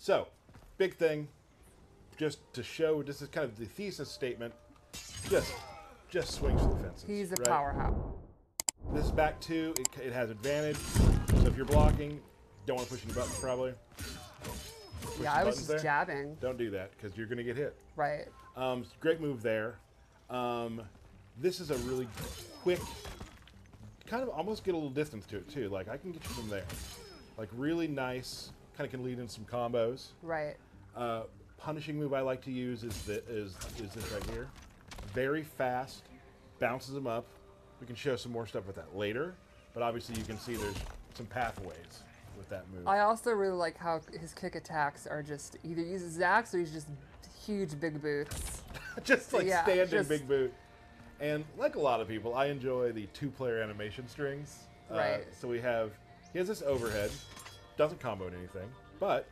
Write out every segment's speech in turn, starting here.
So, big thing, just to show, this is kind of the thesis statement. Just, just swings for the fences. He's a right? powerhouse. This is back two. It, it has advantage. So if you're blocking, don't want to push any buttons probably. Push Yeah, I was just there. jabbing. Don't do that because you're going to get hit. Right. Um, great move there. Um, this is a really quick, kind of almost get a little distance to it too. Like I can get you from there. Like really nice. Kind of can lead in some combos. Right. Uh, punishing move I like to use is the, is is this right here. Very fast, bounces them up. We can show some more stuff with that later, but obviously you can see there's some pathways with that move. I also really like how his kick attacks are just either uses Zax or he's just huge big boots. just like Yeah, standing just- big boot. And like a lot of people, I enjoy the two-player animation strings. Uh, Right. so we have he has this overhead, doesn't combo in anything, but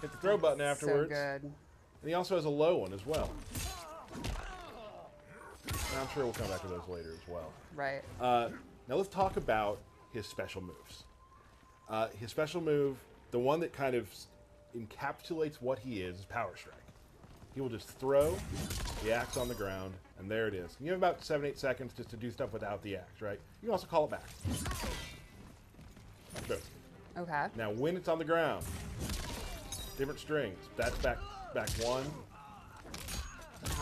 hit the throw button afterwards. So good. And he also has a low one as well. And I'm sure we'll come back to those later as well. Right. Uh, now let's talk about his special moves. Uh, his special move, the one that kind of encapsulates what he is, is Power Strike. He will just throw the axe on the ground, and there it is. And you have about seven, eight seconds just to do stuff without the axe, right? You can also call it back. So, Okay. now, when it's on the ground, different strings. That's back back one.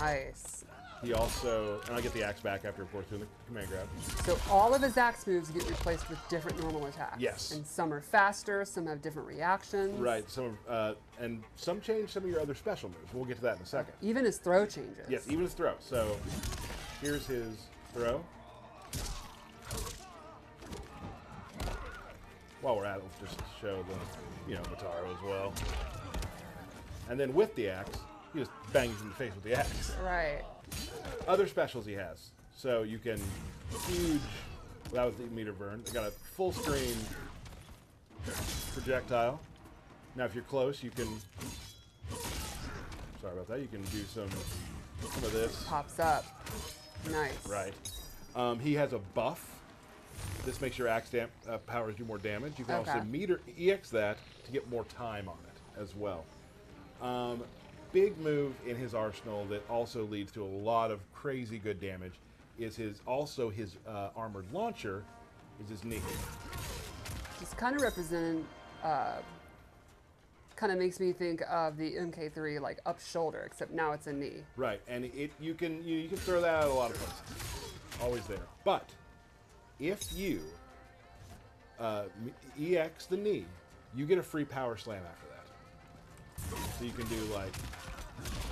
Nice. He also, and I get the axe back after, of course, doing the command grab. So all of his axe moves get replaced with different normal attacks. Yes. And some are faster, some have different reactions. Right. Some uh, and some change some of your other special moves. We'll get to that in a second. Even his throw changes. Yes, even his throw. So here's his throw. While we're at it, we'll just show the, you know, Motaro as well. And then with the axe, he just bangs in the face with the axe. Right. Other specials he has. So you can huge. That was the meter burn. They got a full screen projectile. Now, if you're close, you can. Sorry about that. You can do some some of this. Pops up. Nice. Right. Um, he has a buff. This makes your axe uh, powers do more damage. You can Okay. also meter ex that to get more time on it as well. Um, big move in his arsenal that also leads to a lot of crazy good damage is his also his uh, armored launcher is his knee. Just kind of representing, uh, kind of makes me think of the MK3 like up shoulder, except now it's a knee. Right, and it you can you, you can throw that out a lot of places, always there. But if you uh, ex the knee, you get a free power slam after that. So you can do like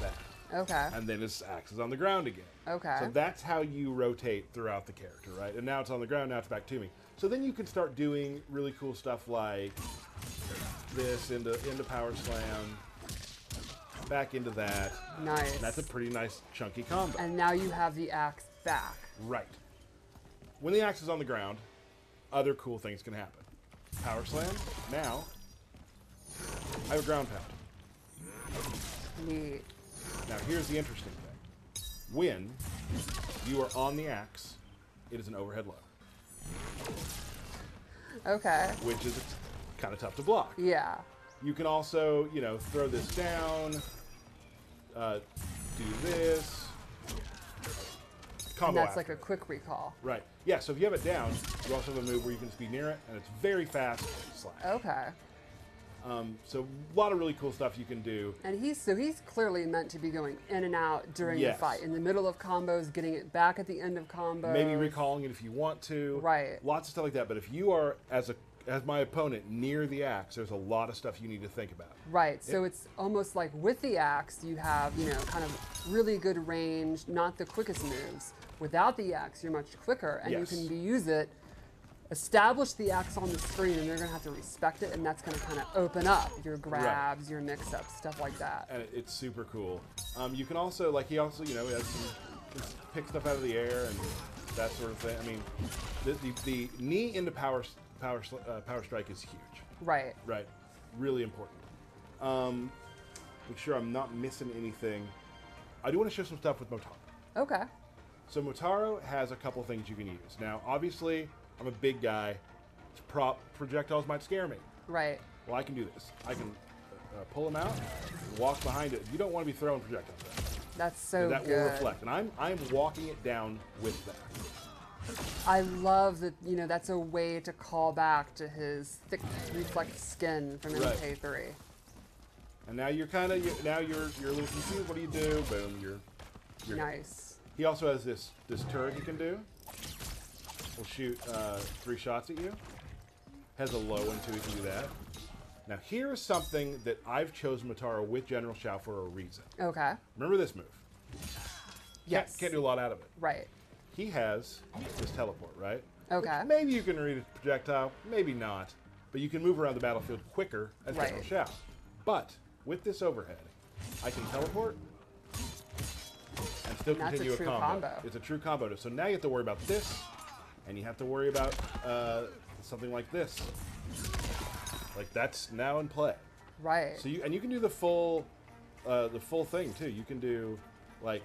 that, Okay. and then his axe is on the ground again. Okay. So that's how you rotate throughout the character, right? And now it's on the ground, now it's back to me. So then you can start doing really cool stuff like this into into power slam, back into that. nice. And that's a pretty nice chunky combo. and now you have the axe back. Right. When the axe is on the ground, other cool things can happen. Power slam. Now, I have a ground pound. Neat. Now, here's the interesting thing. When you are on the axe, it is an overhead low, Okay. which is kind of tough to block. Yeah. You can also, you know, throw this down, uh, do this. Combo And that's like a it. quick recall. Right. Yeah, so if you have it down, you also have a move where you can just be near it, and it's very fast slash. Okay. Um, so a lot of really cool stuff you can do. And he's so he's clearly meant to be going in and out during Yes. the fight, in the middle of combos, getting it back at the end of combos. Maybe recalling it if you want to. Right. Lots of stuff like that. But if you are as a as my opponent near the axe, there's a lot of stuff you need to think about. Right. So it's almost like with the axe, you have, you know, kind of really good range, not the quickest moves. Without the axe, you're much quicker and Yes. you can use it, establish the axe on the screen, and they're going to have to respect it, and that's going to kind of open up your grabs, your mix ups, stuff like that. and it's super cool. Um, you can also like he also you know has some can pick stuff out of the air and that sort of thing. I mean, the the, the knee into power power uh, power strike is huge. Right. Right, really important. Um, make sure I'm not missing anything. I do want to show some stuff with Motaro. Okay. So Motaro has a couple things you can use. Now, obviously, I'm a big guy. Prop projectiles might scare me. Right. Well, I can do this. I can uh, uh, pull him out, walk behind it. You don't want to be throwing projectiles. At. That's so that good. will reflect, and I'm I'm walking it down with that. I love that, you know, that's a way to call back to his thick reflect skin from Right. MK3. And now you're kind of now you're you're a little confused. What do you do? Boom, you're you're Nice. He also has this this turret he can do. Will shoot uh, three shots at you. Has a low one too. He can do that. Now here is something that I've chosen Motaro with General Shao for a reason. Okay. Remember this move. Yes. Can't, can't do a lot out of it. Right. He has this teleport, right? Okay. Which Maybe you can read a projectile, maybe not. But you can move around the battlefield quicker as Right. General Shao. But with this overhead, I can teleport and still And continue a, true combo. combo. It's a true combo. So now you have to worry about this, and you have to worry about uh, something like this. Like that's now in play. Right. So you and you can do the full, uh, the full thing too. You can do like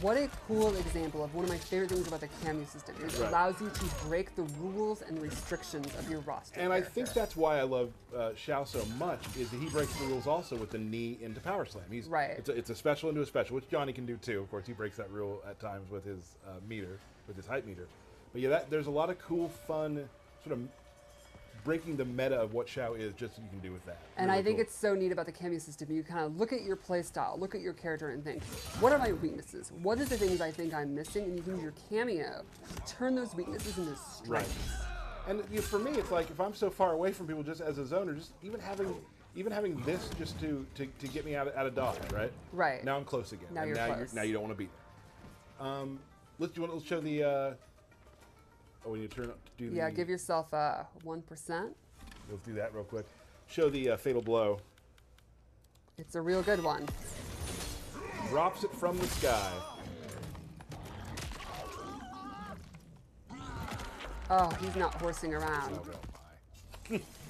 What a cool example of one of my favorite things about the Kameo system. It Right. allows you to break the rules and restrictions of your roster. And I think that's why I love uh, Shao so much is that he breaks the rules also with the knee into power slam. He's Right. It's a, it's a special into a special, which Johnny can do too. Of course, he breaks that rule at times with his uh, meter, with his height meter. But yeah, that, there's a lot of cool, fun sort of breaking the meta of what Shao is, just so you can do with that. And Really I think cool. it's so neat about the Kameo system. You kind of look at your play style, look at your character, and think, what are my weaknesses? What are the things I think I'm missing? And you can use your Kameo to turn those weaknesses into strengths. right. And you know, for me, it's like if I'm so far away from people, just as a zoner, just even having. Even having this just to, to, to get me out of, out of dodge, right? Right. Now I'm close again. Now and you're now close. now you don't want to be there. Um, let's do you want let's show the. Uh, oh, need to turn up to do the. Yeah, give yourself a 1%. Let's do that real quick. Show the uh, fatal blow. It's a real good one. Drops it from the sky. Oh, he's not horsing around. Oh, well.